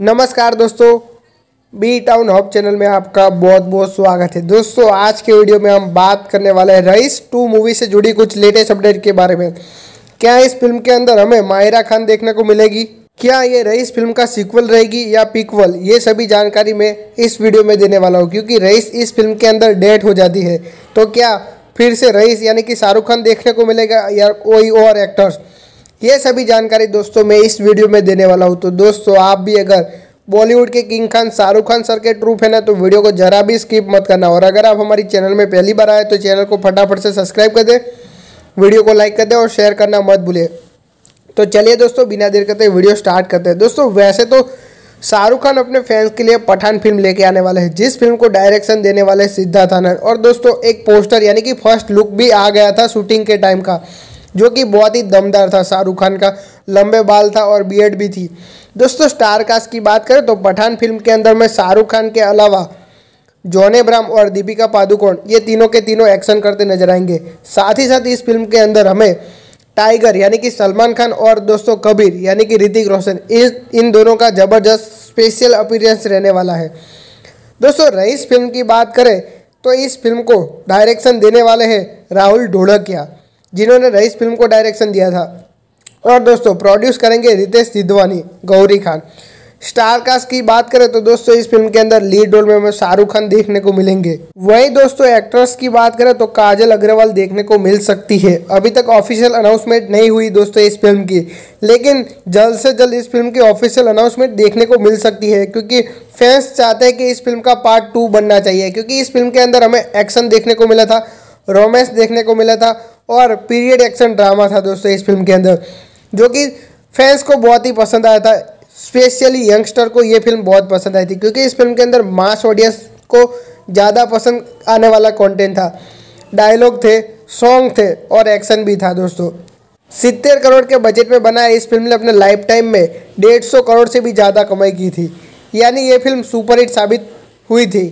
नमस्कार दोस्तों, B town hub channel में आपका बहुत बहुत स्वागत है। दोस्तों, आज के वीडियो में हम बात करने वाले हैं रईस टू मूवी से जुड़ी कुछ लेटेस्ट अपडेट के बारे में। क्या इस फ़िल्म के अंदर हमें मायरा खान देखने को मिलेगी? क्या ये रईस फ़िल्म का सीक्वल रहेगी या पिकवल ये सभी जानकारी मैं इस वीडियो में देने वाला हूँ, क्योंकि रईस इस फ़िल्म के अंदर डेट हो जाती है। तो क्या फिर से रईस, यानी कि शाहरुख खान देखने को मिलेगा या कोई और एक्टर्स ये सभी जानकारी दोस्तों मैं इस वीडियो में देने वाला हूँ। तो दोस्तों, आप भी अगर बॉलीवुड के किंग खान शाहरुख खान सर के ट्रू है ना तो वीडियो को जरा भी स्किप मत करना। और अगर आप हमारी चैनल में पहली बार आए तो चैनल को फटाफट से सब्सक्राइब कर दे, वीडियो को लाइक कर दे और शेयर करना मत भूलिए। तो चलिए दोस्तों, बिना देर करते वीडियो स्टार्ट करते हैं। दोस्तों, वैसे तो शाहरुख खान अपने फैंस के लिए पठान फ़िल्म लेके आने वाले हैं। जिस फ़िल्म को डायरेक्शन देने वाले सिद्धार्थ आनंद और दोस्तों, एक पोस्टर यानी कि फ़र्स्ट लुक भी आ गया था शूटिंग के टाइम का। जो कि बहुत ही दमदार था, शाहरुख खान का लंबे बाल था और बीएड भी थी। दोस्तों, स्टार कास्ट की बात करें तो पठान फ़िल्म के अंदर में शाहरुख खान के अलावा जॉन एब्राम और दीपिका पादुकोण ये तीनों के तीनों एक्शन करते नज़र आएँगे। साथ ही साथ इस फ़िल्म के अंदर हमें टाइगर यानी कि सलमान खान और दोस्तों कबीर यानी कि ऋतिक रोशन इस, इन दोनों का ज़बरदस्त स्पेशल अपीयरेंस रहने वाला है। दोस्तों, रईस फ़िल्म की बात करें तो इस फ़िल्म को डायरेक्शन देने वाले हैं राहुल ढोलकिया। जिन्होंने रईस फ़िल्म को डायरेक्शन दिया था। और दोस्तों, प्रोड्यूस करेंगे रितेश सिद्धवानी, गौरी खान। स्टार कास्ट की बात करें तो दोस्तों, इस फ़िल्म के अंदर लीड रोल में हमें शाहरुख खान देखने को मिलेंगे। वही दोस्तों, एक्ट्रेस की बात करें तो काजल अग्रवाल देखने को मिल सकती है। अभी तक ऑफिशियल अनाउंसमेंट नहीं हुई दोस्तों इस फ़िल्म की, लेकिन जल्द से जल्द इस फ़िल्म की ऑफिशियल अनाउंसमेंट देखने को मिल सकती है, क्योंकि फैंस चाहते हैं कि इस फ़िल्म का पार्ट टू बनना चाहिए, क्योंकि इस फ़िल्म के अंदर हमें एक्शन देखने को मिला था। रोमांस देखने को मिला था और पीरियड एक्शन ड्रामा था दोस्तों इस फ़िल्म के अंदर, जो कि फैंस को बहुत ही पसंद आया था, स्पेशली यंगस्टर को ये फ़िल्म बहुत पसंद आई थी, क्योंकि इस फ़िल्म के अंदर मास ऑडियंस को ज़्यादा पसंद आने वाला कंटेंट था। डायलॉग थे सॉन्ग थे और एक्शन भी था दोस्तों। सितर करोड़ के बजट में बनाया इस फ़िल्म ने अपने लाइफ टाइम में डेढ़ सौ करोड़ से भी ज़्यादा कमाई की थी। यानी ये फ़िल्म सुपरहिट साबित हुई थी।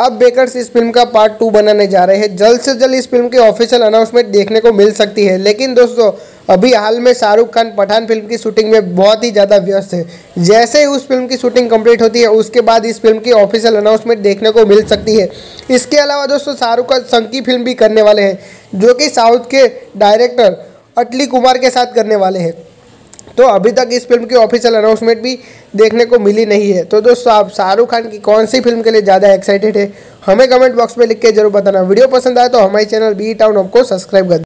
अब बेकर्स इस फ़िल्म का पार्ट टू बनाने जा रहे हैं। जल्द से जल्द इस फ़िल्म की ऑफिशियल अनाउंसमेंट देखने को मिल सकती है। लेकिन दोस्तों, अभी हाल में शाहरुख खान पठान फ़िल्म की शूटिंग में बहुत ही ज़्यादा व्यस्त है। जैसे ही उस फ़िल्म की शूटिंग कंप्लीट होती है, उसके बाद इस फ़िल्म की ऑफिशियल अनाउंसमेंट देखने को मिल सकती है। इसके अलावा दोस्तों, शाहरुख खान संकी फ़िल्म भी करने वाले हैं, जो कि साउथ के डायरेक्टर अटली कुमार के साथ करने वाले हैं। तो अभी तक इस फ़िल्म की ऑफिशियल अनाउंसमेंट भी देखने को मिली नहीं है। तो दोस्तों, आप शाहरुख खान की कौन सी फ़िल्म के लिए ज़्यादा एक्साइटेड है, हमें कमेंट बॉक्स में लिख के ज़रूर बताना। वीडियो पसंद आए तो हमारे चैनल बी टाउन आपको सब्सक्राइब कर